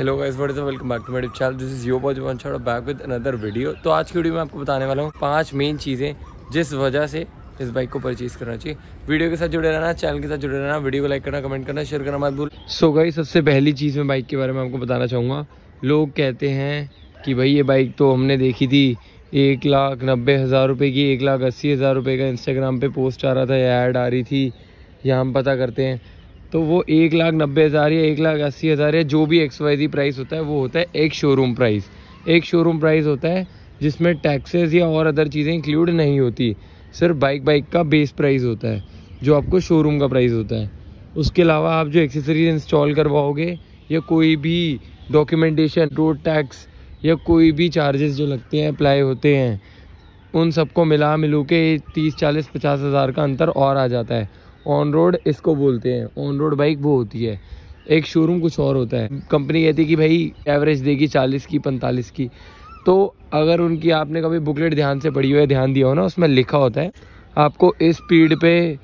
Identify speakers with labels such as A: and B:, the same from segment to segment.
A: Hello guys welcome back to my channel this is boy one shot back with another video तो आज की video में आपको बताने वाला हूँ पाँच मेन चीज़ें जिस वजह से इस बाइक को परचेज करना चाहिए। वीडियो के साथ जुड़े रहना चैनल के साथ जुड़े रहना वीडियो को लाइक करना कमेंट करना शेयर करना मत भूल। सो गाइस सबसे पहली चीज़ मैं बाइक के बारे में आपको बताना चाहूँगा। लोग कहते हैं कि भाई ये बाइक तो हमने देखी थी, एक लाख नब्बे हज़ार रुपये की, एक लाख अस्सी हज़ार रुपये का इंस्टाग्राम पे पोस्ट आ रहा था, या ऐड आ रही थी। या हम पता करते हैं तो वो एक लाख नब्बे हज़ार या एक लाख अस्सी हज़ार या जो भी एक्स वाई जी प्राइस होता है, वो होता है एक शोरूम प्राइस एक शोरूम प्राइस होता है जिसमें टैक्सेस या और अदर चीज़ें इंक्लूड नहीं होती. सिर्फ़ बाइक बाइक का बेस प्राइस होता है, जो आपको शोरूम का प्राइस होता है. उसके अलावा आप जो एक्सेसरीज इंस्टॉल करवाओगे या कोई भी डॉक्यूमेंटेशन रोड टैक्स या कोई भी चार्जेस जो लगते हैं अप्लाई होते हैं, उन सबको मिला मिलू के तीस, चालीस, पचास हज़ार का अंतर और आ जाता है. ऑन रोड इसको बोलते हैं। ऑन रोड बाइक वो होती है। एक शोरूम कुछ और होता है। कंपनी कहती है कि भाई एवरेज देगी चालीस की, पैंतालीस की। तो अगर उनकी आपने कभी बुकलेट ध्यान से पढ़ी हुई है, ध्यान दिया हो ना, उसमें लिखा होता है, आपको इस स्पीड पे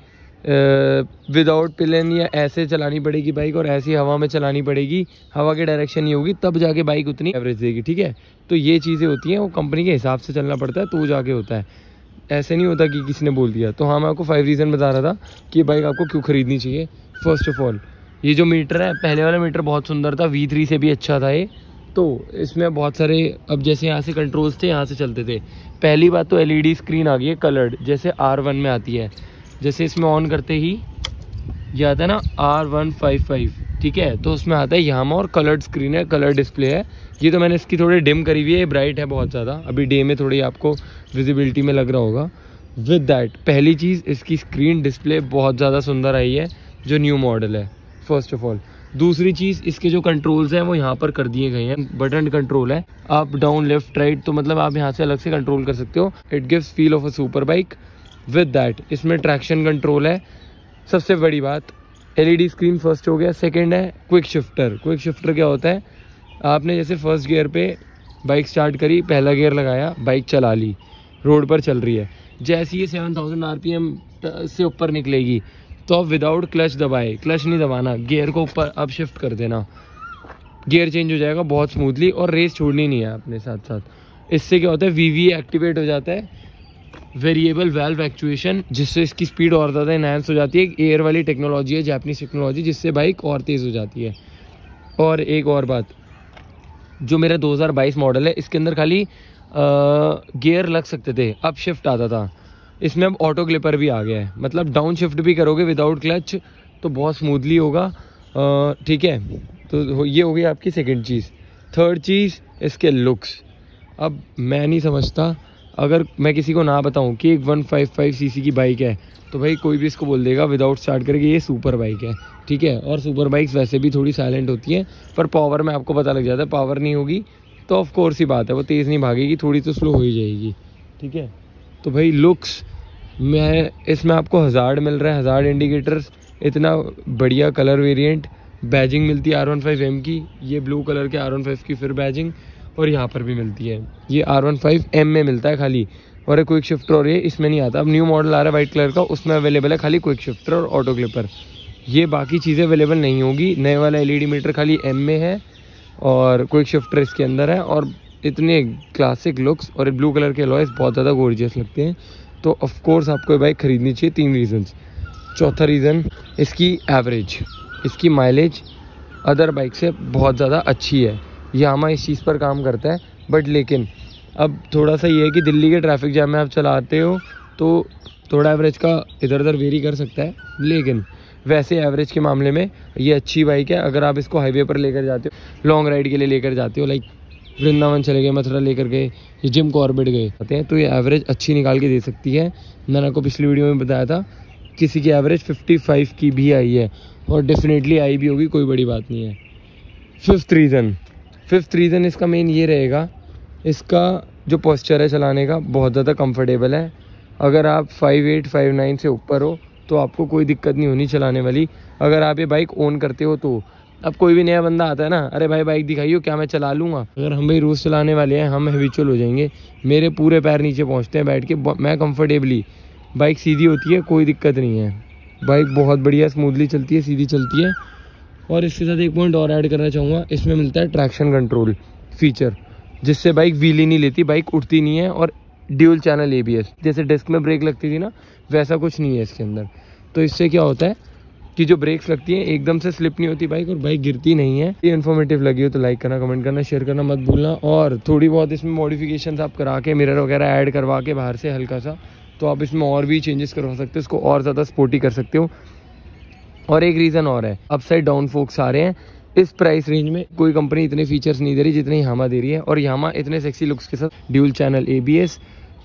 A: विदाउट पिलन या ऐसे चलानी पड़ेगी बाइक और ऐसी हवा में चलानी पड़ेगी, हवा की डायरेक्शन ही होगी, तब जाके बाइक उतनी एवरेज देगी, ठीक है? तो ये चीज़ें होती हैं, वो कंपनी के हिसाब से चलना पड़ता है तो जाके होता है। ऐसे नहीं होता कि किसी ने बोल दिया। तो हाँ मैं आपको फाइव रीज़न बता रहा था कि बाइक आपको क्यों ख़रीदनी चाहिए। फ़र्स्ट ऑफ़ ऑल ये जो मीटर है, पहले वाला मीटर बहुत सुंदर था वी थ्री से भी अच्छा था ये। तो इसमें बहुत सारे, अब जैसे यहाँ से कंट्रोल्स थे, यहाँ से चलते थे। पहली बात तो एलईडी स्क्रीन आ गई है कलर्ड जैसे आर वन में आती है। जैसे इसमें ऑन करते ही, ये आता है ना आर वन फाइव फाइव ठीक है? तो उसमें आता है यहाँ और कलर्ड स्क्रीन है कलर डिस्प्ले है। ये तो मैंने इसकी थोड़ी डिम करी हुई है ब्राइट है बहुत ज़्यादा। अभी डे में थोड़ी आपको विजिबिलिटी में लग रहा होगा। विद डैट पहली चीज़, इसकी स्क्रीन डिस्प्ले बहुत ज़्यादा सुंदर आई है, जो न्यू मॉडल है फ़र्स्ट ऑफ़ ऑल दूसरी चीज़, इसके जो कंट्रोल्स हैं, वो यहाँ पर कर दिए गए हैं। बटन कंट्रोल है। अप डाउन लेफ़्ट राइट तो मतलब आप यहाँ से अलग से कंट्रोल कर सकते हो। It gives feel of a super bike with that इसमें ट्रैक्शन कंट्रोल है। सबसे बड़ी बात एलईडी स्क्रीन फ़र्स्ट हो गया सेकंड है क्विक शिफ्टर क्विक शिफ्टर क्या होता है? आपने जैसे फ़र्स्ट गियर पे बाइक स्टार्ट करी, पहला गियर लगाया बाइक चला ली रोड पर चल रही है। जैसे ही सेवन थाउज़ेंड आर से ऊपर निकलेगी तो आप विदाउट क्लच दबाए। क्लच नहीं दबाना गियर को ऊपर अब शिफ्ट कर देना। गियर चेंज हो जाएगा बहुत स्मूथली और रेस छोड़नी नहीं है अपने साथ साथ इससे क्या होता है? वी एक्टिवेट हो जाता है। वेरिएबल वेल्व एक्चुएशन जिससे इसकी स्पीड और ज़्यादा इनहेंस हो जाती है। एयर वाली टेक्नोलॉजी है जैपनीज टेक्नोलॉजी जिससे बाइक और तेज़ हो जाती है। और एक और बात, जो मेरा 2022 मॉडल है, इसके अंदर खाली गियर लग सकते थे। अब शिफ्ट आता था। इसमें अब ऑटो क्लिपर भी आ गया है। मतलब डाउन शिफ्ट भी करोगे विदाउट क्लच तो बहुत स्मूथली होगा। ठीक है? तो ये हो गई आपकी सेकेंड चीज़। थर्ड चीज़, इसके लुक्स अब मैं नहीं समझता अगर मैं किसी को ना बताऊँ कि एक 155 सीसी की बाइक है तो भाई कोई भी इसको बोल देगा विदाउट स्टार्ट करके ये सुपर बाइक है, ठीक है? और सुपर बाइक्स वैसे भी थोड़ी साइलेंट होती हैं, पर पावर में आपको पता लग जाता है पावर नहीं होगी तो ऑफ़ कोर्स ही बात है, वो तेज़ नहीं भागेगी, थोड़ी तो स्लो हो ही जाएगी, ठीक है? तो भाई लुक्स मैं इसमें आपको हज़ार मिल रहा है हज़ार इंडिकेटर्स इतना बढ़िया कलर वेरिएंट बैजिंग मिलती है आर वन फाइव एम की, ये ब्लू कलर के आर वन फाइव की फिर बैजिंग और यहाँ पर भी मिलती है। ये आर वन फाइव एम में मिलता है खाली। और क्विक शिफ्टर और ये इसमें नहीं आता। अब न्यू मॉडल आ रहा है वाइट कलर का, उसमें अवेलेबल है खाली क्विक शिफ्टर और ऑटो क्लिपर ये बाकी चीज़ें अवेलेबल नहीं होगी। नए वाला एलईडी मीटर खाली एम में है और क्विक शिफ्टर इसके अंदर है और इतने क्लासिक लुक्स और ब्लू कलर के लॉयस बहुत ज़्यादा गोर्जियस लगते हैं। तो ऑफकोर्स आपको ये बाइक ख़रीदनी चाहिए तीन रीज़न्स चौथा रीज़न इसकी एवरेज इसकी माइलेज अदर बाइक से बहुत ज़्यादा अच्छी है। यामा इस चीज़ पर काम करता है बट लेकिन, अब थोड़ा सा ये है कि दिल्ली के ट्रैफ़िक जैम में आप चलाते हो तो थोड़ा एवरेज का इधर उधर वेरी कर सकता है, लेकिन वैसे एवरेज के मामले में ये अच्छी बाइक है, अगर आप इसको हाईवे पर लेकर जाते हो लॉन्ग राइड के लिए लेकर जाते हो लाइक वृंदावन चले गए, मथुरा लेकर गए, ये जिम कॉर्बेट गए आते हैं तो ये एवरेज अच्छी निकाल के दे सकती है। मैंने आपको पिछली वीडियो में बताया था, किसी की एवरेज 55 की भी आई है, और डेफिनेटली आई भी होगी, कोई बड़ी बात नहीं है। फिफ्थ रीज़न फिफ्थ रीज़न इसका मेन ये रहेगा, इसका जो पोस्चर है चलाने का, बहुत ज़्यादा कंफर्टेबल है। अगर आप फाइव एट फाइव नाइन से ऊपर हो तो आपको कोई दिक्कत नहीं होनी चलाने वाली। अगर आप ये बाइक ओन करते हो तो अब कोई भी नया बंदा आता है ना, अरे भाई बाइक दिखाइयो क्या मैं चला लूँगा? अगर हम भाई रोज़ चलाने वाले हैं, हम हैविचुअल हो जाएँगे। मेरे पूरे पैर नीचे पहुँचते हैं बैठ के मैं कम्फर्टेबली बाइक सीधी होती है, कोई दिक्कत नहीं है। बाइक बहुत बढ़िया स्मूथली चलती है, सीधी चलती है। और इसके साथ एक पॉइंट और ऐड करना चाहूँगा। इसमें मिलता है ट्रैक्शन कंट्रोल फीचर जिससे बाइक व्हीली नहीं लेती बाइक उठती नहीं है और ड्यूल चैनल एबीएस जैसे डिस्क में ब्रेक लगती थी ना, वैसा कुछ नहीं है इसके अंदर। तो इससे क्या होता है कि जो ब्रेक्स लगती हैं, एकदम से स्लिप नहीं होती बाइक और बाइक गिरती नहीं है। ये इन्फॉर्मेटिव लगी हो तो लाइक करना कमेंट करना शेयर करना मत भूलना। और थोड़ी बहुत इसमें मॉडिफिकेशन आप करा के मिरर वगैरह ऐड करवा के बाहर से हल्का सा तो आप इसमें और भी चेंजेस करवा सकते हो, इसको और ज़्यादा स्पोर्टी कर सकते हो। और एक रीज़न और है। अपसाइड डाउन फोक्स आ रहे हैं। इस प्राइस रेंज में कोई कंपनी इतने फीचर्स नहीं दे रही जितने यामा दे रही है। और यामा इतने सेक्सी लुक्स के साथ dual channel ABS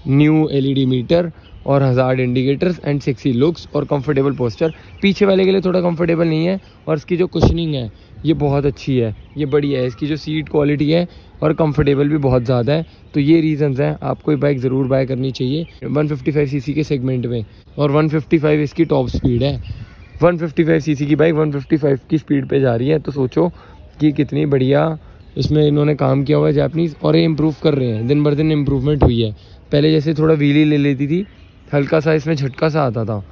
A: new LED meter और hazard indicators and sexy looks और कंफर्टेबल पोस्टर पीछे वाले के लिए थोड़ा कंफर्टेबल नहीं है और इसकी जो कुशनिंग है, ये बहुत अच्छी है। ये बढ़िया है। इसकी जो सीट क्वालिटी है और कंफर्टेबल भी बहुत ज़्यादा है। तो ये रीज़न्स हैं। आपको ये बाइक ज़रूर बाय करनी चाहिए। 155 सीसी के सेगमेंट में और 155 इसकी टॉप स्पीड है। 155 सीसी की बाइक 155 की स्पीड पे जा रही है तो सोचो कि कितनी बढ़िया इसमें इन्होंने काम किया हुआ है जापनीज़ और ये इम्प्रूव कर रहे हैं, दिन भर दिन इम्प्रूवमेंट हुई है। पहले जैसे थोड़ा व्हीली ले लेती थी, हल्का सा इसमें झटका सा आता था।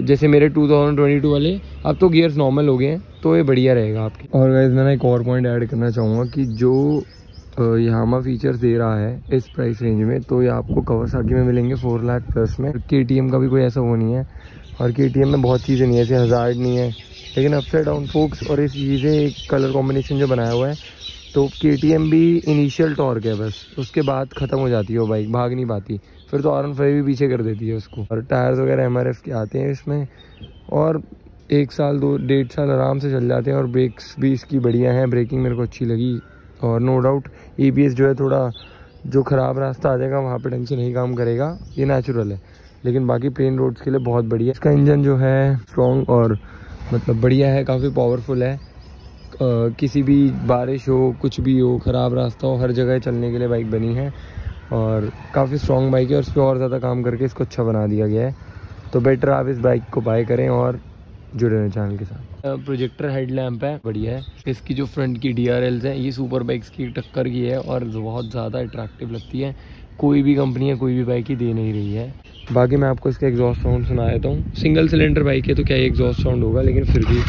A: जैसे मेरे 2022 वाले, अब तो गियर्स नॉर्मल हो गए हैं तो ये बढ़िया रहेगा आपके। और गाइज़ मैं एक और पॉइंट ऐड करना चाहूँगा कि जो यामा फीचर्स दे रहा है इस प्राइस रेंज में तो ये आपको कवासाकी में मिलेंगे फोर लाख प्लस में। के का भी कोई ऐसा वो नहीं है। और के में बहुत चीज़ें नहीं है जैसे हज़ार नहीं है। लेकिन अपसाइड डाउन फोक्स और इस चीज़ें, एक कलर कॉम्बिनेशन जो बनाया हुआ है तो के भी इनिशियल टॉर्क है बस। उसके बाद ख़त्म हो जाती है वो बाइक भाग नहीं पाती। फिर तो आर फाइव भी पीछे कर देती है उसको। और टायर्स वगैरह MRF के आते हैं इसमें। और एक साल, दो, डेढ़ साल आराम से चल जाते हैं और ब्रेक्स भी इसकी बढ़िया हैं। ब्रेकिंग मेरे को अच्छी लगी। और नो डाउट ई जो है थोड़ा जो ख़राब रास्ता आ जाएगा वहाँ पे ढंग से नहीं काम करेगा। ये नेचुरल है। लेकिन बाकी प्लेन रोड्स के लिए बहुत बढ़िया इसका इंजन जो है स्ट्रॉन्ग और मतलब बढ़िया है काफ़ी पावरफुल है। आ, किसी भी बारिश हो कुछ भी हो ख़राब रास्ता हो हर जगह चलने के लिए बाइक बनी है। और काफ़ी स्ट्रॉन्ग बाइक है और उस पर और ज़्यादा काम करके इसको अच्छा बना दिया गया है। तो बेटर आप इस बाइक को बाय करें और जुड़े रहें चैनल के साथ। प्रोजेक्टर हेडलैम्प है, बढ़िया है। इसकी जो फ्रंट की डी हैं, ये सुपर बाइक्स की टक्कर की है और बहुत ज़्यादा अट्रैक्टिव लगती है। कोई भी कंपनी है कोई भी बाइक ही दे नहीं रही है। बाकी मैं आपको इसका एग्जॉस्ट साउंड सुना देता हूँ। सिंगल सिलेंडर बाइक है तो क्या एग्जॉस्ट साउंड होगा? लेकिन फिर भी